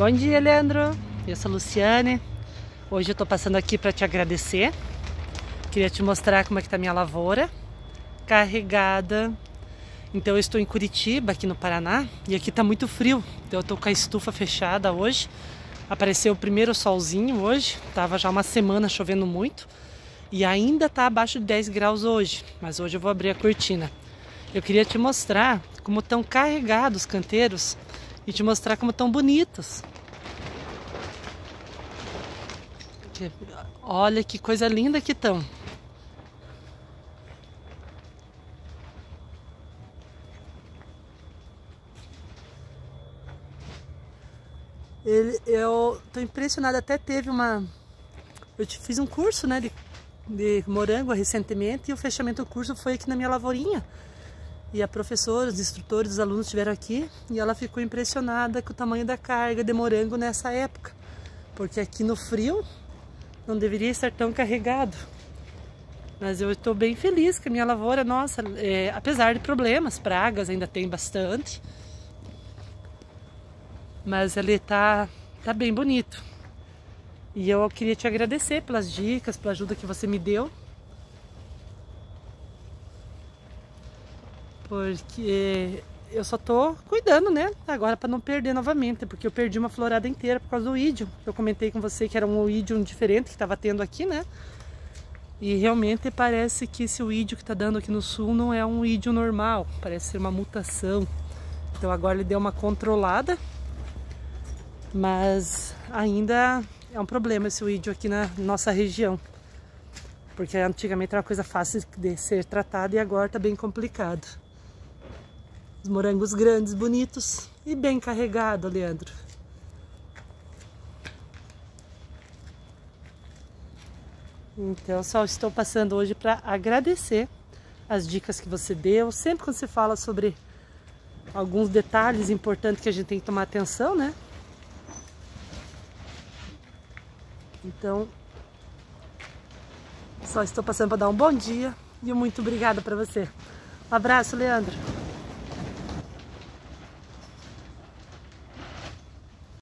Bom dia, Leandro. Eu sou a Luciane. Hoje eu tô passando aqui para te agradecer. Queria te mostrar como é que tá minha lavoura. Carregada. Então eu estou em Curitiba, aqui no Paraná, e aqui tá muito frio. Então eu tô com a estufa fechada hoje. Apareceu o primeiro solzinho hoje. Tava já uma semana chovendo muito. E ainda tá abaixo de 10 graus hoje. Mas hoje eu vou abrir a cortina. Eu queria te mostrar como estão carregados os canteiros e te mostrar como estão bonitos. Olha que coisa linda que estão. Ele, eu tô impressionada, até teve uma. Eu fiz um curso né, de, de morango recentemente e o fechamento do curso foi aqui na minha lavourinha. E a professora, os instrutores, os alunos estiveram aqui e ela ficou impressionada com o tamanho da carga de morango nessa época. Porque aqui no frio não deveria estar tão carregado. Mas eu estou bem feliz que a minha lavoura, nossa, é, apesar de problemas, pragas ainda tem bastante. Mas ele tá, tá bem bonito. E eu queria te agradecer pelas dicas, pela ajuda que você me deu. Porque eu só tô cuidando, né? Agora para não perder novamente, porque eu perdi uma florada inteira por causa do ídio. Eu comentei com você que era um ídio diferente que estava tendo aqui, né? E realmente parece que esse ídio que está dando aqui no sul não é um ídio normal, parece ser uma mutação. Então agora ele deu uma controlada, mas ainda é um problema esse ídio aqui na nossa região. Porque antigamente era uma coisa fácil de ser tratada e agora está bem complicado. Os morangos grandes, bonitos e bem carregado, Leandro. Então, só estou passando hoje para agradecer as dicas que você deu. Sempre quando se fala sobre alguns detalhes importantes que a gente tem que tomar atenção, né? Então, só estou passando para dar um bom dia e muito obrigada para você. Um abraço, Leandro.